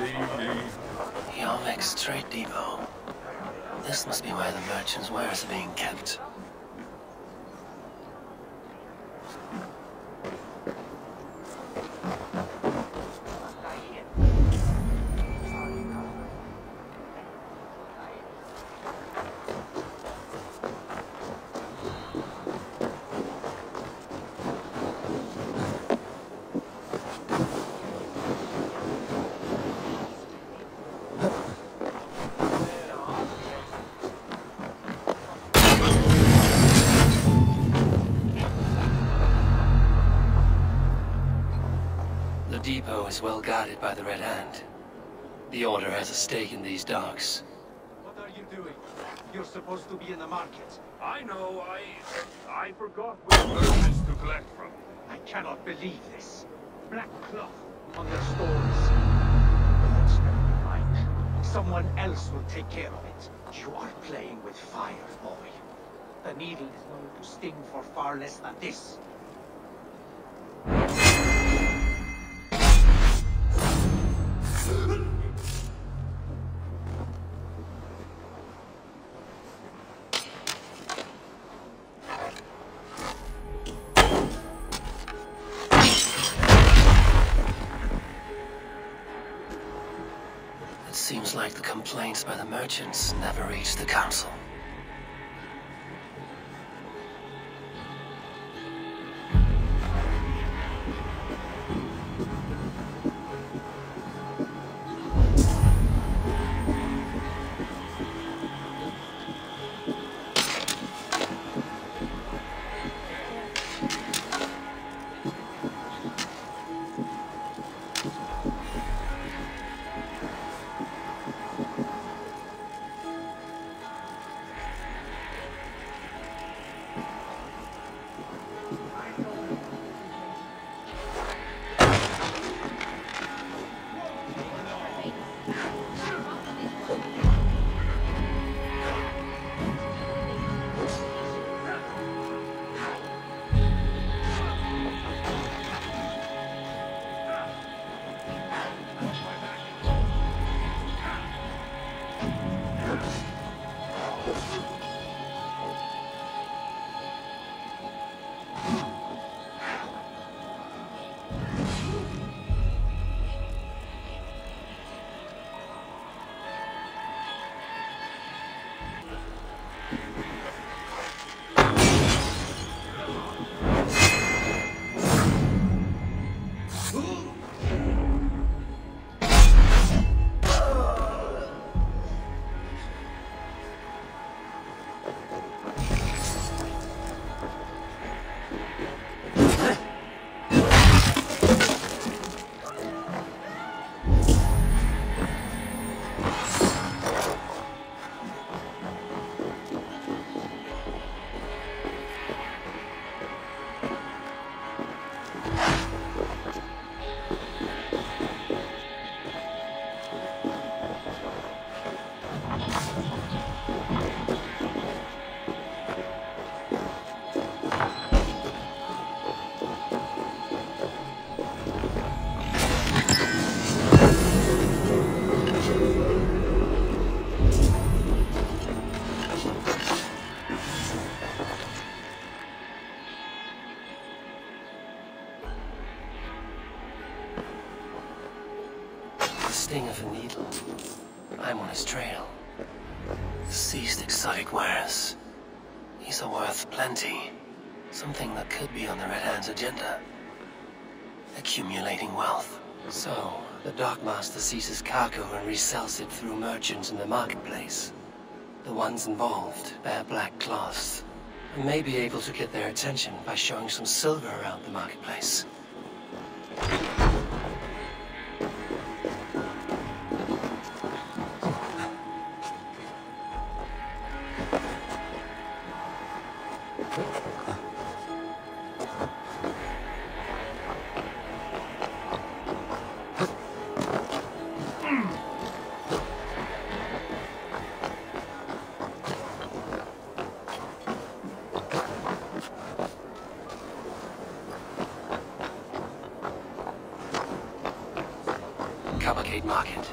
Me. Yarmix Trade Depot. This must be where the merchants' wares are being kept. Depot is well guarded by the Red Hand. The Order has a stake in these docks. What are you doing? You're supposed to be in the market. I know, I... I forgot which merchants to collect from. I cannot believe this. Black cloth on their stores. That's never mind. Someone else will take care of it. You are playing with fire, boy. The needle is known to sting for far less than this. Seems like the complaints by the merchants never reached the council. So, the Dockmaster seizes cargo and resells it through merchants in the marketplace. The ones involved bear black cloths and may be able to get their attention by showing some silver around the marketplace. Coppergate Market.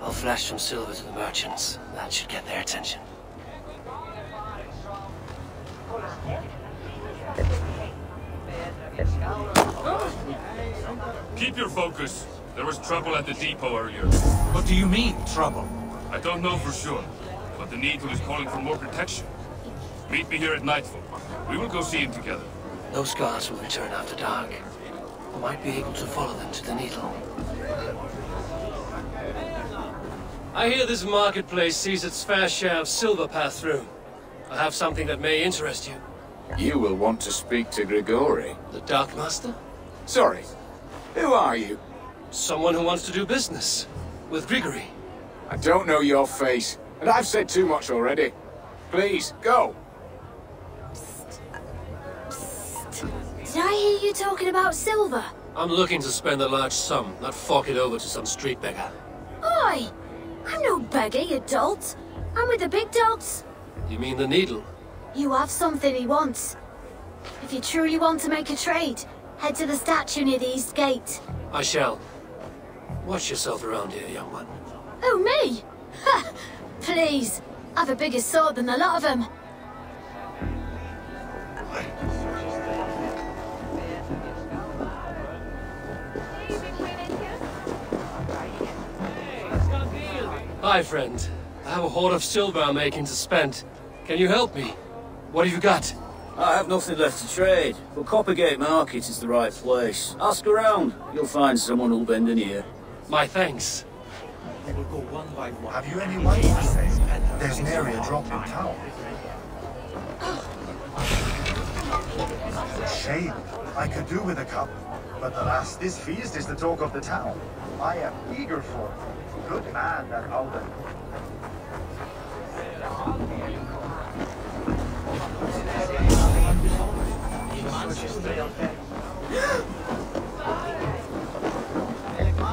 I'll flash some silver to the merchants. That should get their attention. Keep your focus. There was trouble at the depot earlier. What do you mean, trouble? I don't know for sure, but the Needle is calling for more protection. Meet me here at nightfall. We will go see him together. Those guards will return after dark. I might be able to follow them to the Needle. I hear this marketplace sees its fair share of silver pass through. I have something that may interest you. You will want to speak to Grigory. The Dockmaster? Sorry, who are you? Someone who wants to do business. With Grigory. I don't know your face, and I've said too much already. Please, go. Psst. Psst. Did I hear you talking about silver? I'm looking to spend a large sum, not fork it over to some street beggar. Oi! I'm no beggar, you dolt. I'm with the big dogs. You mean the Needle? You have something he wants. If you truly want to make a trade, head to the statue near the east gate. I shall. Watch yourself around here, young one. Oh, me? Ha! Please. I've a bigger sword than a lot of them. Hi, friend. I have a hoard of silver I'm making to spend. Can you help me? What have you got? I have nothing left to trade, but Coppergate Market is the right place. Ask around. You'll find someone who'll bend an ear. My thanks. We'll go one by one. Have you any money to save? There's nary a drop in town. Shame. I could do with a cup. But alas, this feast is the talk of the town. I am eager for it. Good man, that Alden.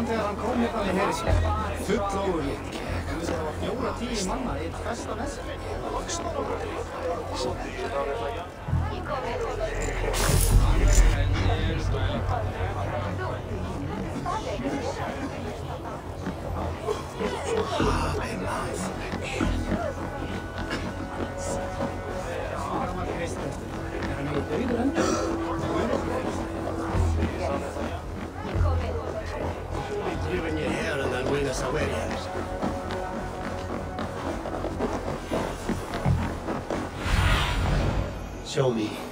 Þegar hann kom hérna með heri sér, full óurlík. Það var tíu manna í festa með sér. Er Show me.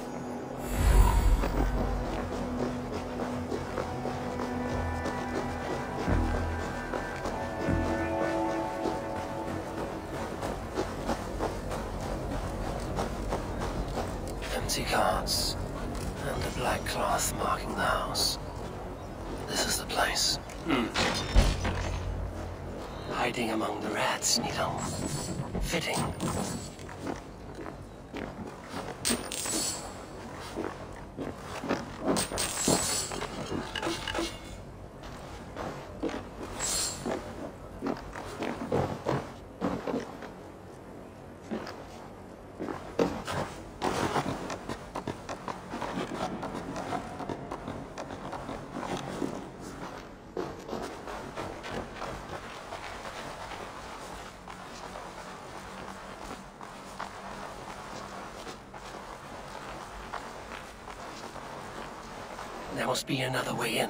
Must be another way in.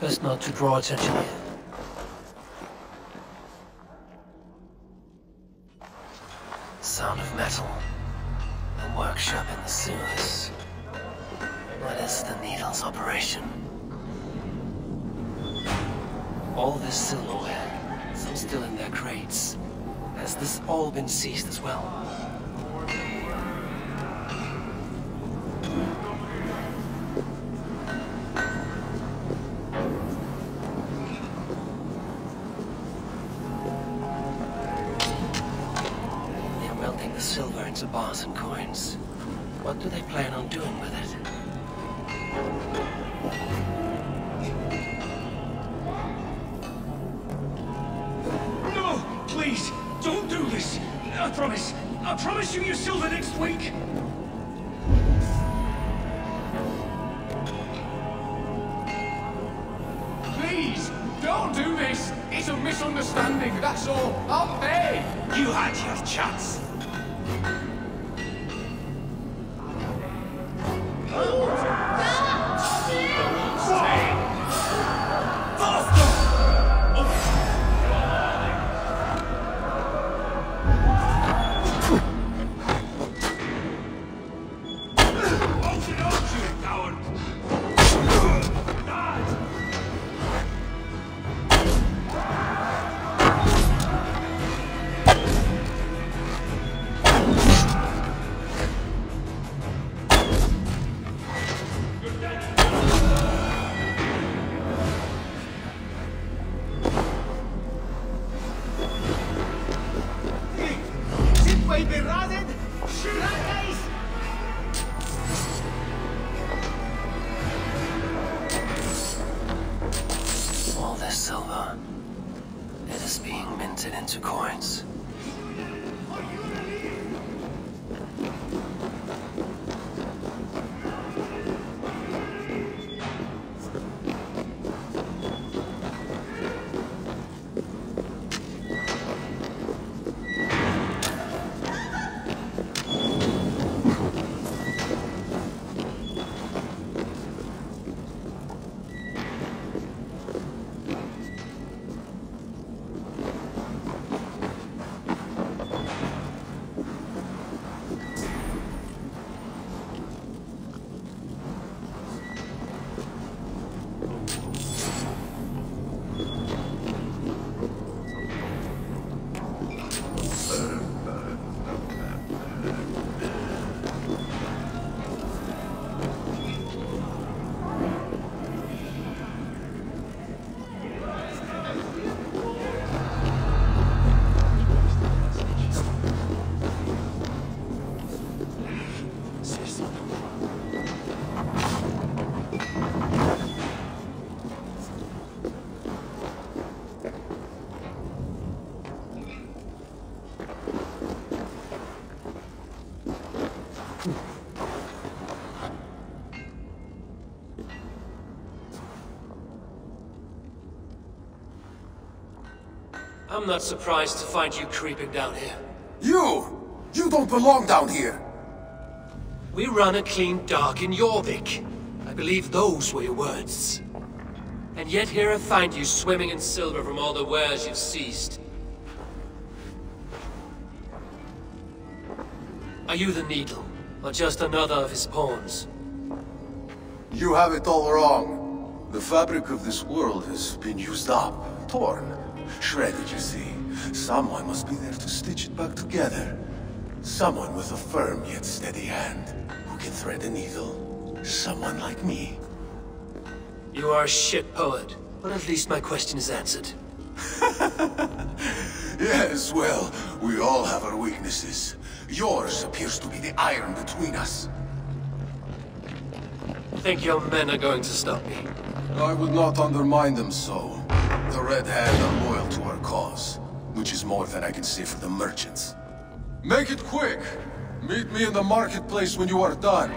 Best not to draw attention here. What do they plan on doing with it? No! Please, don't do this! I promise. I promise you your silver next week! Please, don't do this! It's a misunderstanding, that's all. I'll pay! You had your chance. Coins. I'm not surprised to find you creeping down here. You! You don't belong down here! We run a clean dark in Jorvik. I believe those were your words. And yet here I find you swimming in silver from all the wares you've seized. Are you the Needle, or just another of his pawns? You have it all wrong. The fabric of this world has been used up, torn, shredded, you see. Someone must be there to stitch it back together. Someone with a firm yet steady hand, who can thread a needle. Someone like me. You are a shit poet, but at least my question is answered. Yes, well, we all have our weaknesses. Yours appears to be the iron between us. I Think your men are going to stop me? I would not undermine them so. The Red Hand are loyal to our cause, which is more than I can say for the merchants. Make it quick! Meet me in the marketplace when you are done.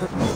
Wits! Use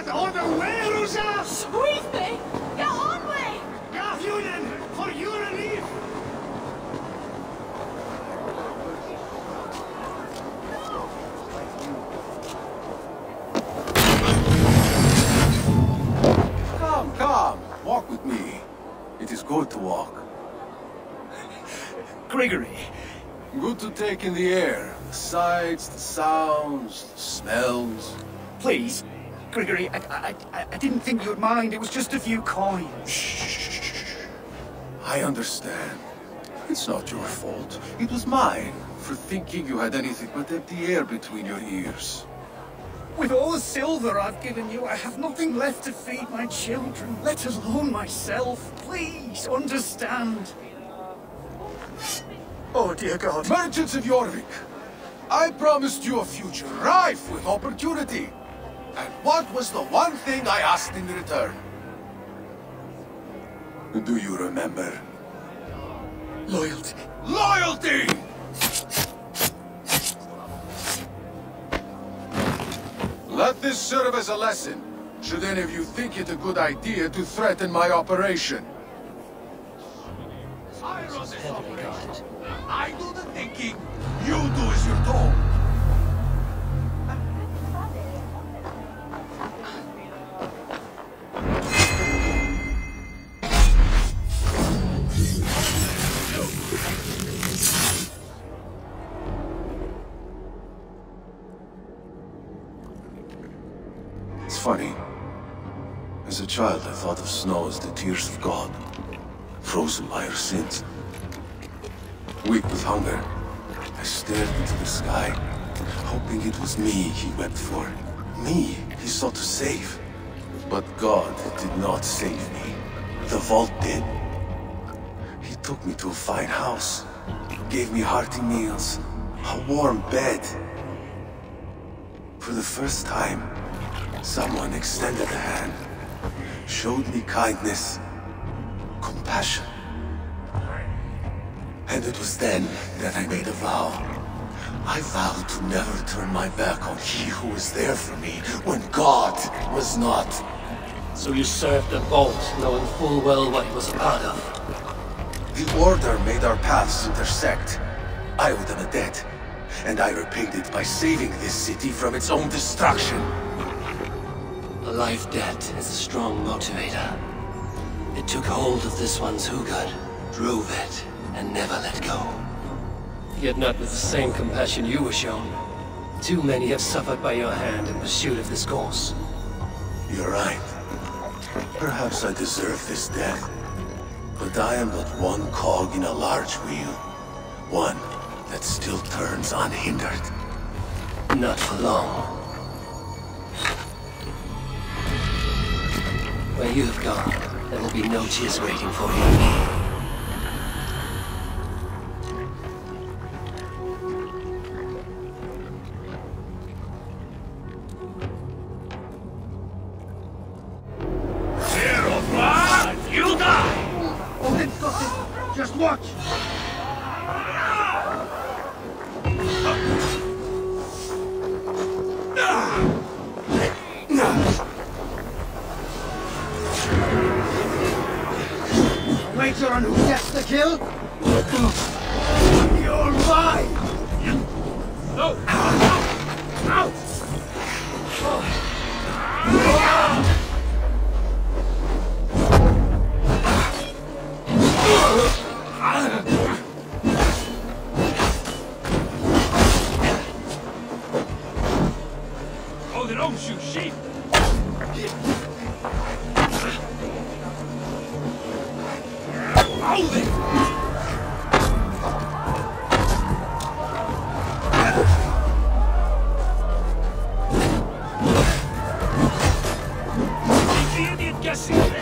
Fuljat on the way, Rosa! Sweetly! Get on way! Gafjunen, for your relief! Come, come, walk with me. It is good to walk. Gregory, Good to take in the air. The sights, the sounds, the smells. please. Gregory, I, I, I, didn't think you'd mind. It was just a few coins. Shh. I understand. It's not your fault. It was mine for thinking you had anything but empty air between your ears. With all the silver I've given you, I have nothing left to feed my children, let alone myself. Please understand. Oh, dear God. Merchants of Jorvik, I promised you a future rife with opportunity. And what was the one thing I asked in return? Do you remember? Loyalty. Loyalty! Let this serve as a lesson, should any of you think it a good idea to threaten my operation. I run this Heavily guarded. I do the thinking. You do as you're told. Snow as the tears of God, frozen by our sins. Weak with hunger, I stared into the sky, hoping it was me he wept for. Me he sought to save. But God did not save me. The vault did. He took me to a fine house, gave me hearty meals, a warm bed. For the first time, someone extended a hand, showed me kindness, compassion. And it was then that I made a vow. I vowed to never turn my back on he who was there for me when God was not. So you served the Bolt, knowing full well what he was a part of. The Order made our paths intersect. I owe them a debt, and I repaid it by saving this city from its own destruction. Life debt is a strong motivator. It took hold of this one's Hugad, drove it, and never let go. Yet not with the same compassion you were shown. Too many have suffered by your hand in pursuit of this course. You're right. Perhaps I deserve this death. But I am but one cog in a large wheel. One that still turns unhindered. Not for long. Where you have gone, there will be no tears waiting for you. You die! Oh, Odin's got it! Just watch! A wager on who gets the kill? You're mine! No! Out! Oh, they don't shoot sheep. Jesse.